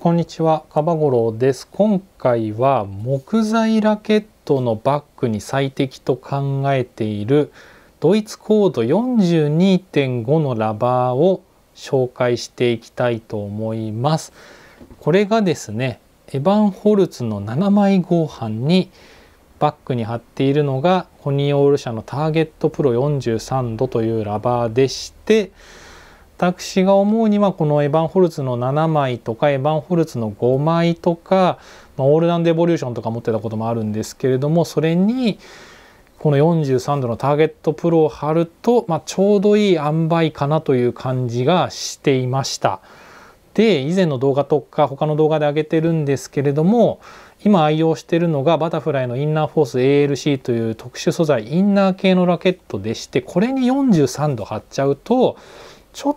こんにちは、かばごろです。今回は木材ラケットのバッグに最適と考えているドイツコード42.5のラバーを紹介していきたいと思います。これがですね、エヴァンホルツの7枚合板にバッグに貼っているのがコニーオール社のターゲットプロ43度というラバーでして、私が思うにはこのエヴァンホルツの7枚とかエヴァンホルツの5枚とか、まあ、オールランドエボリューションとか持ってたこともあるんですけれどもそれにこの43度のターゲットプロを貼ると、まあ、ちょうどいい塩梅かなという感じがしていました。で以前の動画とか他の動画で上げてるんですけれども今愛用してるのがバタフライのインナーフォース ALC という特殊素材インナー系のラケットでしてこれに43度貼っちゃうとちょっ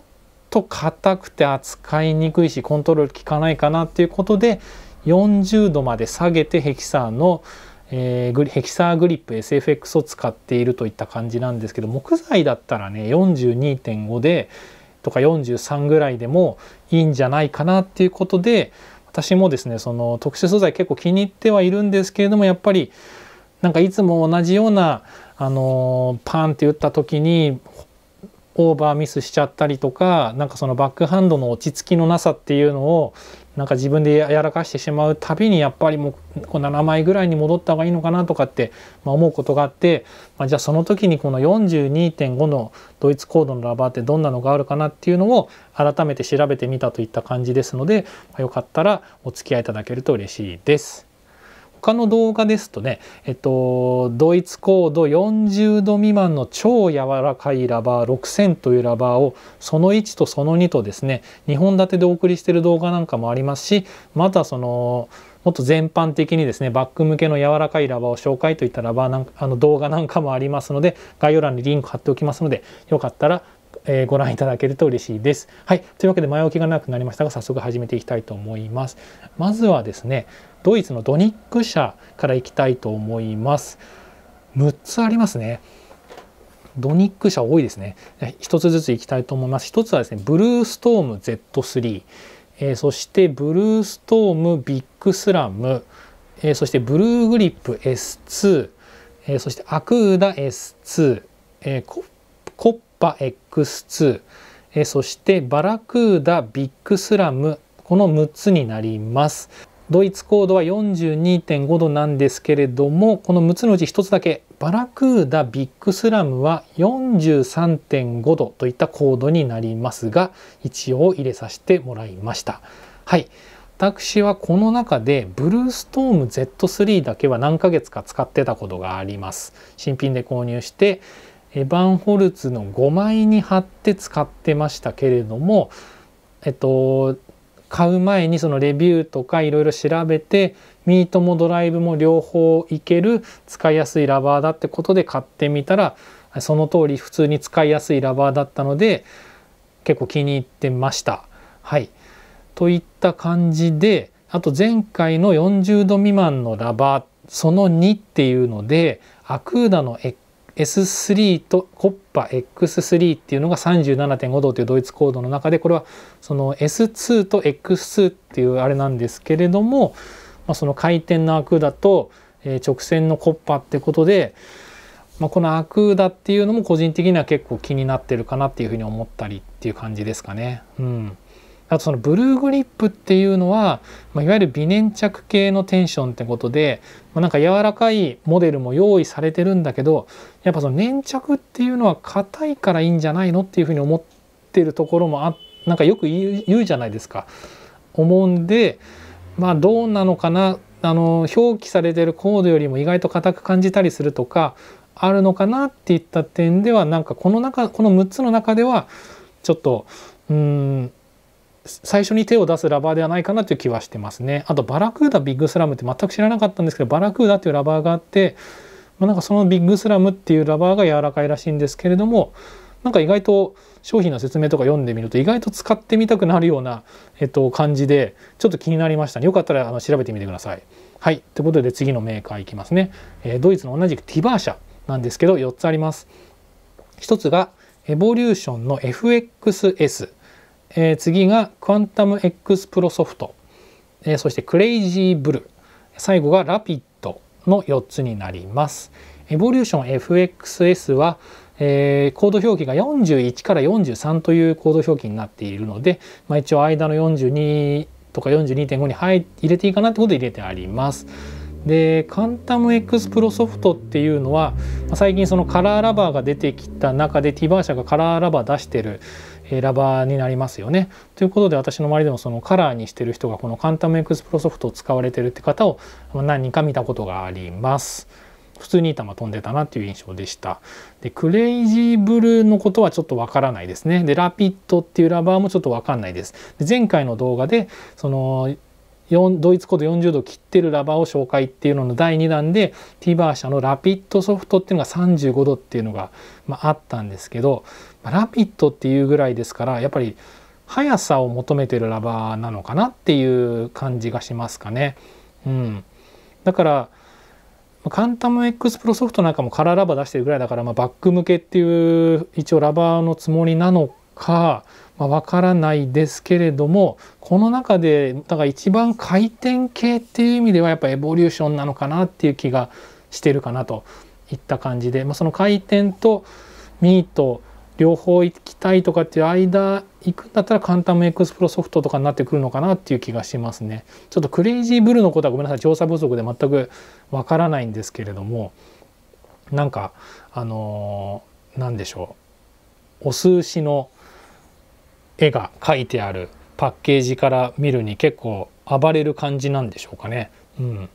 と硬くて扱いにくいしコントロール効かないかなっていうことで40度まで下げてヘキサーの、えー、ヘキサーグリップ SFX を使っているといった感じなんですけど木材だったらね42.5でとか43ぐらいでもいいんじゃないかなっていうことで私もですねその特殊素材結構気に入ってはいるんですけれどもやっぱりなんかいつも同じようなあのパンって打った時にオーバーミスしちゃったりとかなんかそのバックハンドの落ち着きのなさっていうのをなんか自分でやらかしてしまうたびにやっぱりもう7枚ぐらいに戻った方がいいのかなとかって、ま、思うことがあって、まあ、じゃあその時にこの42.5のドイツコードのラバーってどんなのがあるかなっていうのを改めて調べてみたといった感じですので、まあ、よかったらお付き合いいただけると嬉しいです。他の動画ですとね、えっと、ドイツコード40度未満の超柔らかいラバー6000というラバーをその1とその2とですね2本立てでお送りしている動画なんかもありますしまたそのもっと全般的にですねバック向けの柔らかいラバーを紹介といったラバーなんかあの動画なんかもありますので概要欄にリンク貼っておきますのでよかったらえー、ご覧いただけると嬉しいです。はい。というわけで前置きがなくなりましたが早速始めていきたいと思います。まずはですねドイツのドニック社からいきたいと思います。6つありますね。ドニック社多いですね。1つずついきたいと思います。1つはですねブルーストーム Z3、えー、そしてブルーストームビッグスラム、えー、そしてブルーグリップ S2、えー、そしてアクーダ S2、えー、コッパ X2、えー、そしてバラクーダビッグスラムこの6つになります。ドイツコードは42.5度なんですけれどもこの6つのうち1つだけバラクーダビッグスラムは43.5度といったコードになりますが一応入れさせてもらいました。はい私はこの中でブルーストーム Z3 だけは何ヶ月か使ってたことがあります。新品で購入してエヴァンホルツの5枚に貼って使ってましたけれども、えっと、買う前にそのレビューとかいろいろ調べてミートもドライブも両方いける使いやすいラバーだってことで買ってみたらその通り普通に使いやすいラバーだったので結構気に入ってました。はい、といった感じであと前回の40度未満のラバーその2っていうのでアクーダの S3 とコッパ X3 っていうのが37.5度というドイツコードの中でこれはその S2 と X2 っていうあれなんですけれども、まあ、その回転のアクーダと直線のコッパってことで、まあ、このアクーダっていうのも個人的には結構気になってるかなっていうふうに思ったりっていう感じですかね。うんあとそのブルーグリップっていうのは、まあ、いわゆる微粘着系のテンションってことで、まあ、なんか柔らかいモデルも用意されてるんだけどやっぱその粘着っていうのは硬いからいいんじゃないのっていうふうに思ってるところもあなんかよく言うじゃないですか。思うんでまあどうなのかなあの表記されてるコードよりも意外と硬く感じたりするとかあるのかなっていった点ではなんかこの中この6つの中ではちょっとうん最初に手を出すラバーではないかなという気はしてますね。あとバラクーダビッグスラムって全く知らなかったんですけどバラクーダっていうラバーがあって、まあ、なんかそのビッグスラムっていうラバーが柔らかいらしいんですけれどもなんか意外と商品の説明とか読んでみると意外と使ってみたくなるような、えっと、感じでちょっと気になりましたね。よかったらあの調べてみてください。はい。ということで次のメーカーいきますね。えー、ドイツの同じくティバー社なんですけど4つあります。1つがエボリューションの FXS。えー、次がクアンタム X プロソフトえー、そしてクレイジーブル最後がラピッドの4つになります。エボリューション FXS は、えー、コード表記が41から43というコード表記になっているので、まあ、一応間の42とか42.5に入れていいかなってことで入れてあります。でカンタム X プロソフトっていうのは最近そのカラーラバーが出てきた中で T バー社がカラーラバー出してるラバーになりますよね。ということで私の周りでもそのカラーにしてる人がこのカンタム X プロソフトを使われてるって方を何人か見たことがあります。普通にいい球飛んでたなっていう印象でした。で、クレイジーブルーのことはちょっとわからないですね。で、ラピッドっていうラバーもちょっとわかんないです。で前回の動画で、その、ドイツコード40度切ってるラバーを紹介っていうのの第2弾で T バー社のラピッドソフトっていうのが35度っていうのが、まあ、あったんですけど、まラピッドっていうぐらいですからやっぱり速さを求めてるラバーなのかなっていう感じがしますかね。うん、だからカンタム X プロソフトなんかもカラーラバー出してるぐらいだから、まあ、バック向けっていう一応ラバーのつもりなのか、まあ、からないですけれどもこの中でだから一番回転系っていう意味ではやっぱエボリューションなのかなっていう気がしてるかなといった感じで、まあ、その回転とミート両方行きたいとかっていう間行くんだったらカンタムエクスプロソフトとかになってくるのかなっていう気がしますね。ちょっとクレイジーブルーのことはごめんなさい調査不足で全くわからないんですけれどもなんかあの何、でしょうお数詞の絵が描いてあるパッケージから見るに結構暴れる感じなんでしょうかね。うん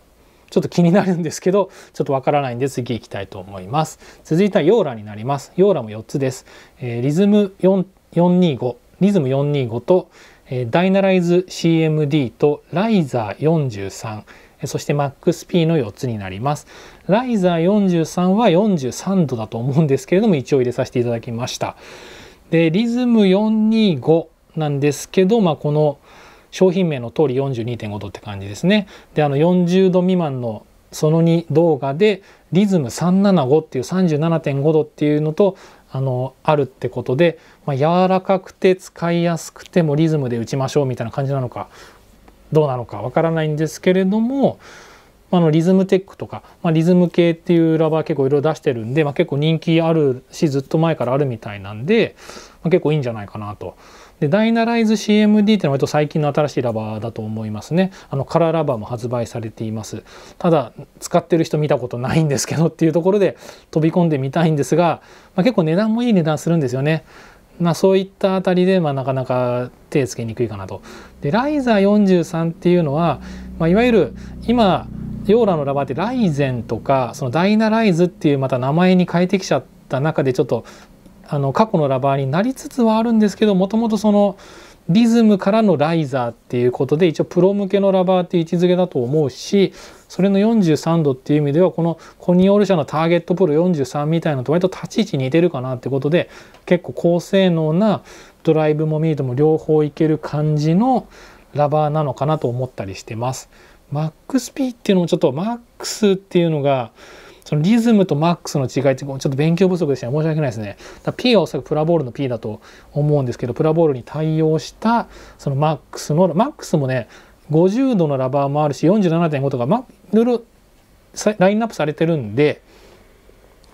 ちょっと気になるんですけど、ちょっとわからないんで次行きたいと思います。続いてはヨーラになります。ヨーラも4つです。えー、リズム425、リズム425と、えー、ダイナライズ CMD とライザー43、そして MaxP の4つになります。ライザー43は43度だと思うんですけれども、一応入れさせていただきました。で、リズム425なんですけど、まあ、この商品名の通り42.5度って感じですね。であの40度未満のその2動画でリズム375っていう37.5度っていうのとあのあるってことで、まあ、柔らかくて使いやすくてもリズムで打ちましょうみたいな感じなのかどうなのかわからないんですけれどもあのリズムテックとか、まあ、リズム系っていうラバー結構いろいろ出してるんで、まあ、結構人気あるしずっと前からあるみたいなんで、まあ、結構いいんじゃないかなと。でダイナライズ CMD っていうのは割と最近の新しいラバーだと思いますねあのカラーラバーも発売されていますただ使ってる人見たことないんですけどっていうところで飛び込んでみたいんですが、まあ、結構値段もいい値段するんですよねまあ、そういったあたりで、まあ、なかなか手つけにくいかなと。でライザー43っていうのは、まあ、いわゆる今ヨーラのラバーってライゼンとかそのダイナライズっていうまた名前に変えてきちゃった中でちょっとあの過去のラバーになりつつはあるんですけどもともとそのリズムからのライザーっていうことで一応プロ向けのラバーっていう位置づけだと思うしそれの43度っていう意味ではこのコニオール社のターゲットプロ43みたいなのと割と立ち位置似てるかなってことで結構高性能なドライブもミートも両方いける感じのラバーなのかなと思ったりしてます。マックス P っていうのもちょっとマックスっていうのがそのリズムとマックスの違いってちょっと勉強不足でしたね申し訳ないですね。P はおそらくプラボールの P だと思うんですけどプラボールに対応したそのマックスのマックスもね50度のラバーもあるし47.5とか、ま、いろいろラインナップされてるんで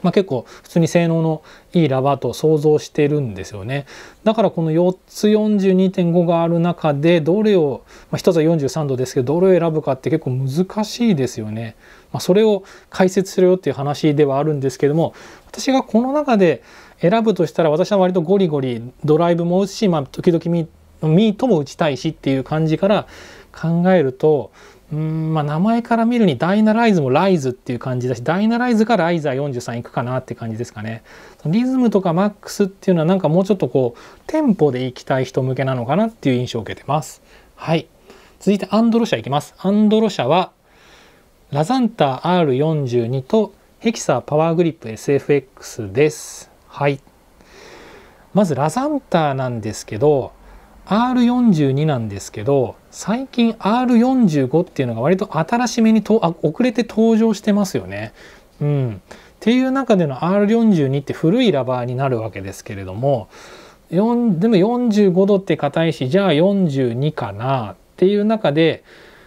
まあ、結構普通に性能のいいラバーと想像してるんですよね。だからこの4つ42.5がある中でどれを、まあ、1つは43度ですけどどれを選ぶかって結構難しいですよね。まあ、それを解説するよっていう話ではあるんですけども私がこの中で選ぶとしたら私は割とゴリゴリドライブも打つし、まあ、時々ミートも打ちたいしっていう感じから考えるとうんまあ名前から見るにダイナライズもライズっていう感じだしダイナライズかライザー43いくかなって感じですかね。リズムとかマックスっていうのはなんかもうちょっとこうテンポでいきたい人向けなのかなっていう印象を受けてます。はい。続いてアンドロ社いきます。アンドロ社はラザンタ R42 とヘキサーパワーグリップ SFX です。はい。まずラザンタなんですけど R42 なんですけど最近 R45 っていうのが割と新しめにとあ遅れて登場してますよね。うん、っていう中での R42 って古いラバーになるわけですけれどもでも45度って硬いしじゃあ42かなっていう中で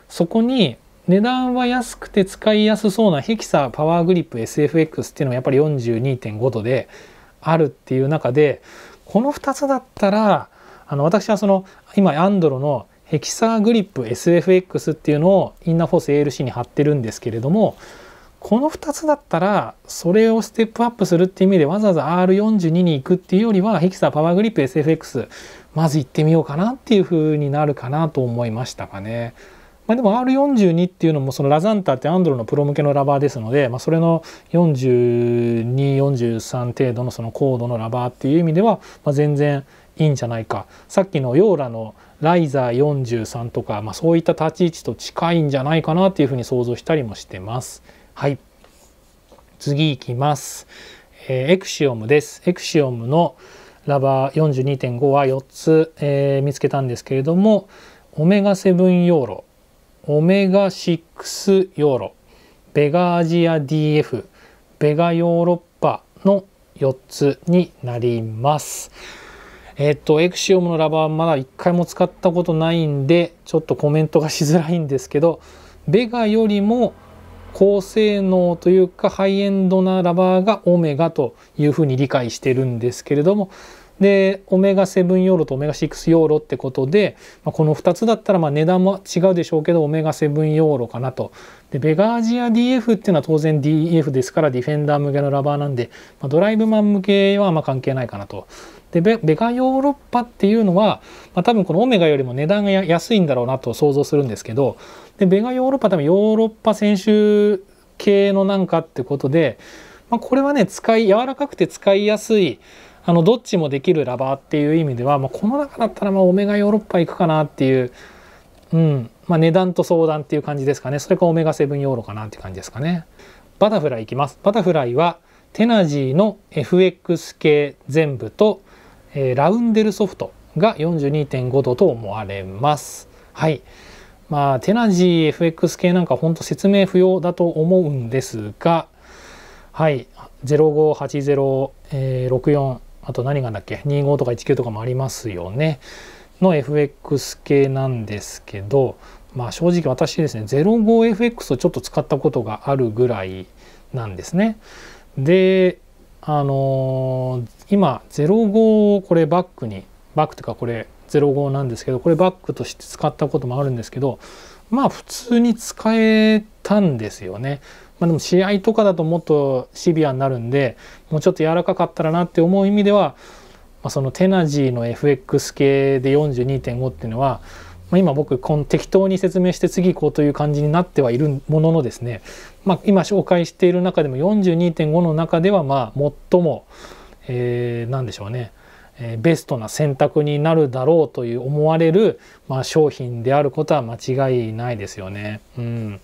そこに値段は安くて使いやすそうなヘキサーパワーグリップ SFX っていうのがやっぱり42.5度であるっていう中でこの2つだったらあの私はその今アンドロのヘキサーグリップ SFX っていうのをインナーフォース ALC に貼ってるんですけれどもこの2つだったらそれをステップアップするっていう意味でわざわざ R42 に行くっていうよりはヘキサーパワーグリップ SFX まず行ってみようかなっていう風になるかなと思いましたかね。まあ、でも R42 っていうのもそのラザンタってアンドロのプロ向けのラバーですので、まあ、それの4243程度のその高度のラバーっていう意味では、まあ、全然いいんじゃないかさっきのヨーラのライザー43とか、まあ、そういった立ち位置と近いんじゃないかなっていうふうに想像したりもしてます。はい次いきます、えー、エクシオムですエクシオムのラバー42.5は4つ、えー、見つけたんですけれどもオメガ7ヨーロオメガ6ヨーロベガアジア DF ベガヨーロッパの4つになります。えっ、とエクシオムのラバーまだ1回も使ったことないんでちょっとコメントがしづらいんですけどベガよりも高性能というかハイエンドなラバーがオメガというふうに理解してるんですけれどもでオメガ7ヨーロとオメガ6ヨーロってことで、まあ、この2つだったらまあ値段も違うでしょうけどオメガ7ヨーロかなと。でベガージア DF っていうのは当然 DF ですからディフェンダー向けのラバーなんで、まあ、ドライブマン向けはま関係ないかなと。でベガヨーロッパっていうのは、まあ、多分このオメガよりも値段が安いんだろうなと想像するんですけどでベガヨーロッパ多分ヨーロッパ選手系のなんかってことで、まあ、これはね使い柔らかくて使いやすいあのどっちもできるラバーっていう意味では、まあ、この中だったらまあオメガヨーロッパ行くかなっていう、うんまあ、値段と相談っていう感じですかねそれかオメガ7ヨーロかなっていう感じですかね。バタフライいきます。バタフライはテナジーの FX 系全部と、えー、ラウンデルソフトが42.5度と思われます。はい。まあテナジー FX 系なんかほんと説明不要だと思うんですがはい058064あと何がだっけ？25とか19とかもありますよねの FX 系なんですけどまあ正直私ですね 05FX をちょっと使ったことがあるぐらいなんですね。であのー、今05をこれバックにバックというかこれ05なんですけどこれバックとして使ったこともあるんですけどまあ普通に使えたんですよね。まあ、でも試合とかだともっとシビアになるんでもうちょっと柔らかかったらなって思う意味では、まあ、そのテナジーの FX 系で42.5っていうのは、まあ、今僕この適当に説明して次行こうという感じになってはいるもののですね、まあ、今紹介している中でも42.5の中ではまあ最も、えー、何でしょうねえベストな選択になるだろうという思われる、まあ、商品であることは間違いないですよね。うん、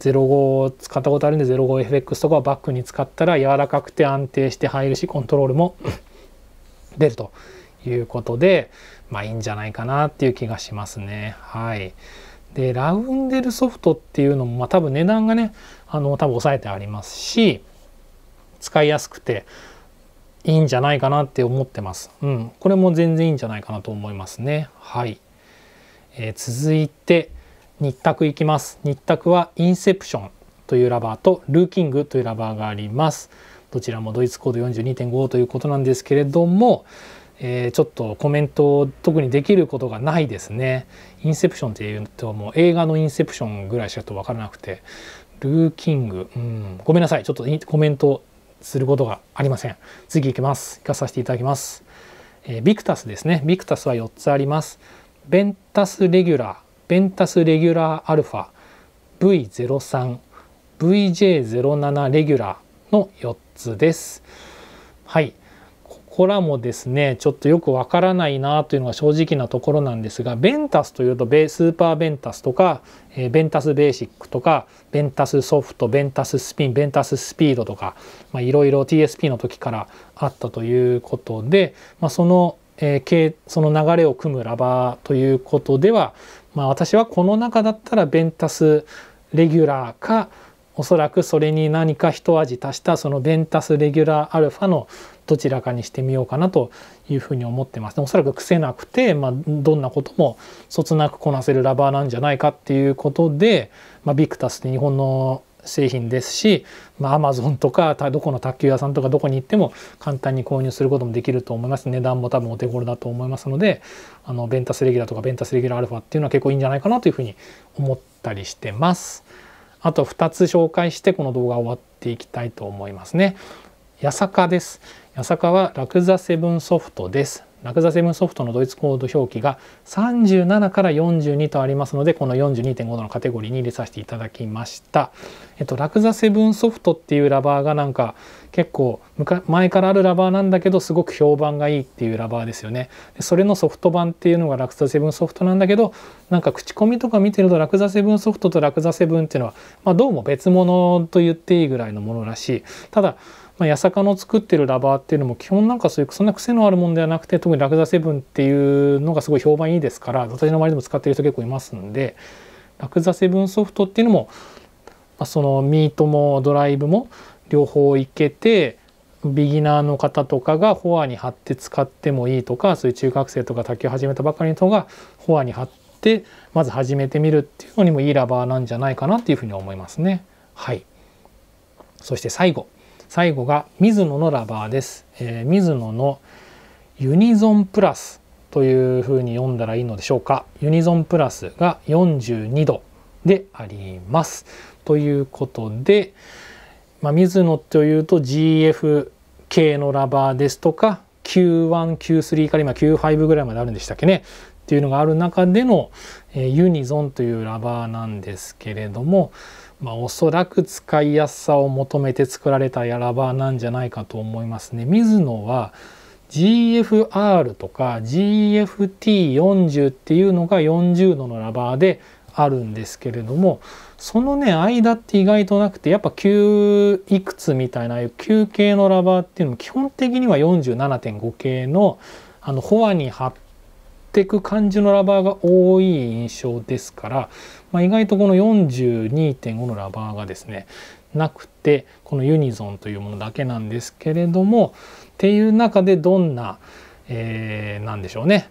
05使ったことあるんで 05FX とかバックに使ったら柔らかくて安定して入るしコントロールも 出るということでまあいいんじゃないかなっていう気がしますね。はい。でラウンデルソフトっていうのも、まあ、多分値段がねあの多分抑えてありますし使いやすくていいんじゃないかなって思ってます。うん、これも全然いいんじゃないかなと思いますね。はい。えー、続いて日卓いきます。日卓はインセプションというラバーとルーキングというラバーがあります。どちらもドイツコード42.5ということなんですけれども、えー、ちょっとコメントを特にできることがないですね。インセプションっていうともう映画のインセプションぐらいしかと分からなくてルーキング、うん、ごめんなさいちょっとコメントすることがありません。次行きます。行かさせていただきます。えー、ビクタスですね。ビクタスは4つあります。ベンタスレギュラー、ベンタスレギュラーアルファ、V03、VJ07 レギュラーの4つです。はい。こちらもですねちょっとよくわからないなというのが正直なところなんですがベンタスというとベスーパーベンタスとか、えー、ベンタスベーシックとかベンタスソフトベンタススピンベンタススピードとかいろいろ TSP の時からあったということで、まあ、その、えー、その流れを組むラバーということでは、まあ、私はこの中だったらベンタスレギュラーかおそらくそれに何か一味足したそのベンタスレギュラーアルファのどちらかにしてみようかなというふうに思ってます。おそらく癖なくて、まあ、どんなこともそつなくこなせるラバーなんじゃないかっていうことで、まあ、ビクタスって日本の製品ですし、まあ、アマゾンとかどこの卓球屋さんとかどこに行っても簡単に購入することもできると思います値段も多分お手頃だと思いますのであのベンタスレギュラーとかベンタスレギュラーアルファっていうのは結構いいんじゃないかなというふうに思ったりしてます。あと2つ紹介してこの動画を終わっていきたいと思いますね。八坂です。八坂はラクザセブンソフトです。ラクザセブンソフトのドイツコード表記が37から42とありますのでこの42.5度のカテゴリーに入れさせていただきました。えっと、ラクザセブンソフトっていうラバーがなんか結構前からあるラバーなんだけどすごく評判がいいっていうラバーですよね。それのソフト版っていうのがラクザセブンソフトなんだけどなんか口コミとか見てるとラクザセブンソフトとラクザセブンっていうのは、まあ、どうも別物と言っていいぐらいのものらしい。ただまあ、八坂の作ってるラバーっていうのも基本なんかそういうそんな癖のあるものではなくて特にラクザセブンっていうのがすごい評判いいですから私の周りでも使ってる人結構いますんでラクザセブンソフトっていうのも、まあ、そのミートもドライブも両方いけてビギナーの方とかがフォアに貼って使ってもいいとかそういう中学生とか卓球始めたばかりの人がフォアに貼ってまず始めてみるっていうのにもいいラバーなんじゃないかなっていうふうに思いますね。はい、そして最後最後がミズノのラバーです。えー、ミズノのユニゾンプラスというふうに読んだらいいのでしょうか。ユニゾンプラスが42度であります。ということで、まあ、ミズノというと GF 系のラバーですとか Q1、Q3 から今 Q5 ぐらいまであるんでしたっけねっていうのがある中での、えー、ユニゾンというラバーなんですけれども、まあ、おそらく使いやすさを求めて作られたやラバーなんじゃないかと思いますね。ミズノは GFR とか GFT40 っていうのが40度のラバーであるんですけれどもそのね間って意外となくてやっぱ9いくつみたいな9系のラバーっていうのも基本的には47.5系のあのフォアに貼っていく感じのラバーが多い印象ですからまあ、意外とこの42.5のラバーがですねなくてこのユニゾンというものだけなんですけれどもっていう中でどんな、えー、なんでしょうね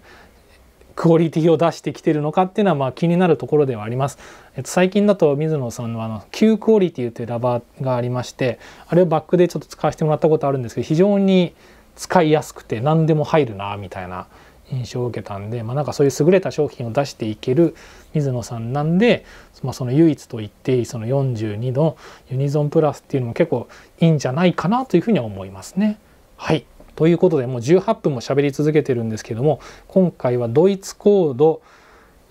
クオリティを出してきてるのかっていうのはまあ気になるところではあります。えっと、最近だと水野さんのあの Q クオリティというラバーがありましてあれをバックでちょっと使わせてもらったことあるんですけど非常に使いやすくて何でも入るなみたいな印象を受けたんで、まあ、なんかそういう優れた商品を出していける水野さんなんで、まあ、その唯一と言っていいその42度ユニゾンプラスっていうのも結構いいんじゃないかなというふうには思いますね。はいということでもう18分も喋り続けてるんですけども今回はドイツコード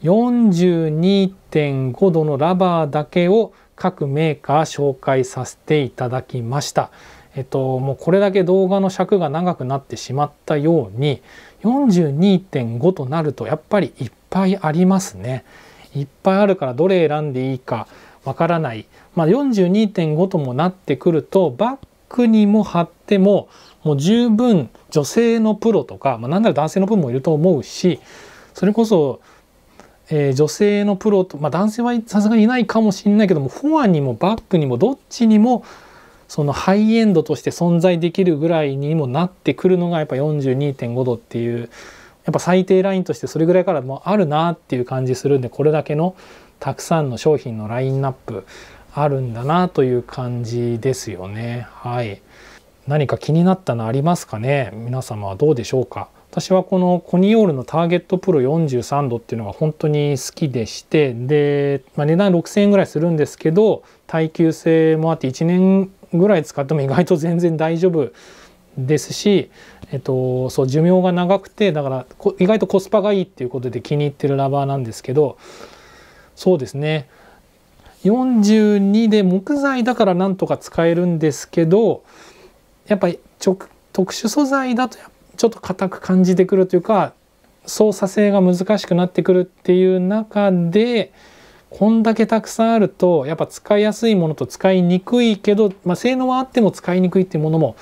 42.5度のラバーだけを各メーカー紹介させていただきました。えっと、もうこれだけ動画の尺が長くなってしまったように42.5となるとやっぱりいっぱいありますね。いっぱいあるからどれ選んでいいかわからない。まあ、42.5ともなってくるとバックにも貼ってももう十分女性のプロとか、まあ、なんなら男性のプロもいると思うしそれこそ、えー、女性のプロと、まあ、男性はさすがにいないかもしれないけどもフォアにもバックにもどっちにもそのハイエンドとして存在できるぐらいにもなってくるのがやっぱ42.5度っていうやっぱ最低ラインとしてそれぐらいからもあるなっていう感じするんでこれだけのたくさんの商品のラインナップあるんだなという感じですよね。はい。何か気になったのありますかね？皆様はどうでしょうか？私はこのコニオールのターゲットプロ43度っていうのが本当に好きでしてで、まあ、値段6,000円ぐらいするんですけど耐久性もあって1年ぐらい使っても意外と全然大丈夫ですし、えっと、そう寿命が長くてだから意外とコスパがいいっていうことで気に入ってるラバーなんですけどそうですね。42で木材だからなんとか使えるんですけどやっぱり特殊素材だとちょっと硬く感じてくるというか操作性が難しくなってくるっていう中でこんだけたくさんあるとやっぱ使いやすいものと使いにくいけど、まあ、性能はあっても使いにくいっていうものも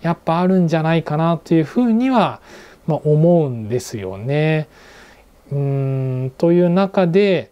やっぱあるんじゃないかなというふうには、まあ、思うんですよね。うんという中で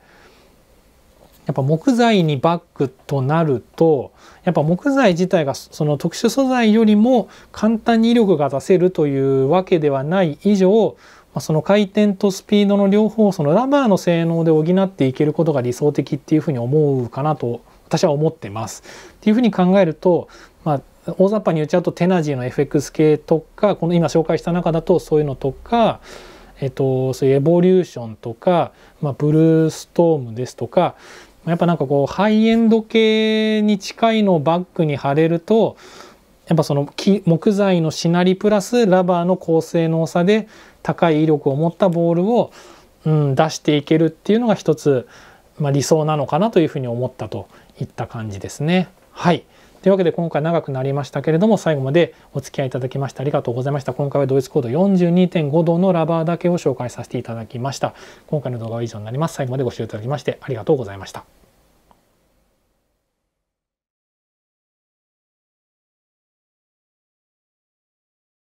やっぱ木材にバッグとなるとやっぱ木材自体がその特殊素材よりも簡単に威力が出せるというわけではない以上その回転とスピードの両方そのラバーの性能で補っていけることが理想的っていうふうに思うかなと私は思ってます。っていうふうに考えると、まあ、大雑把に言っちゃうとテナジーの FX 系とかこの今紹介した中だとそういうのとか、えっと、そういうエボリューションとか、まあ、ブルーストームですとかやっぱなんかこうハイエンド系に近いのをバッグに貼れるとやっぱその木木材のしなりプラスラバーの高性能さで高い威力を持ったボールを、うん、出していけるっていうのが一つ、まあ、理想なのかなというふうに思ったといった感じですね。はいというわけで今回長くなりましたけれども最後までお付き合いいただきましてありがとうございました。今回はドイツコード42.5度のラバーだけを紹介させていただきました。今回の動画は以上になります。最後までご視聴いただきましてありがとうございました。